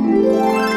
Música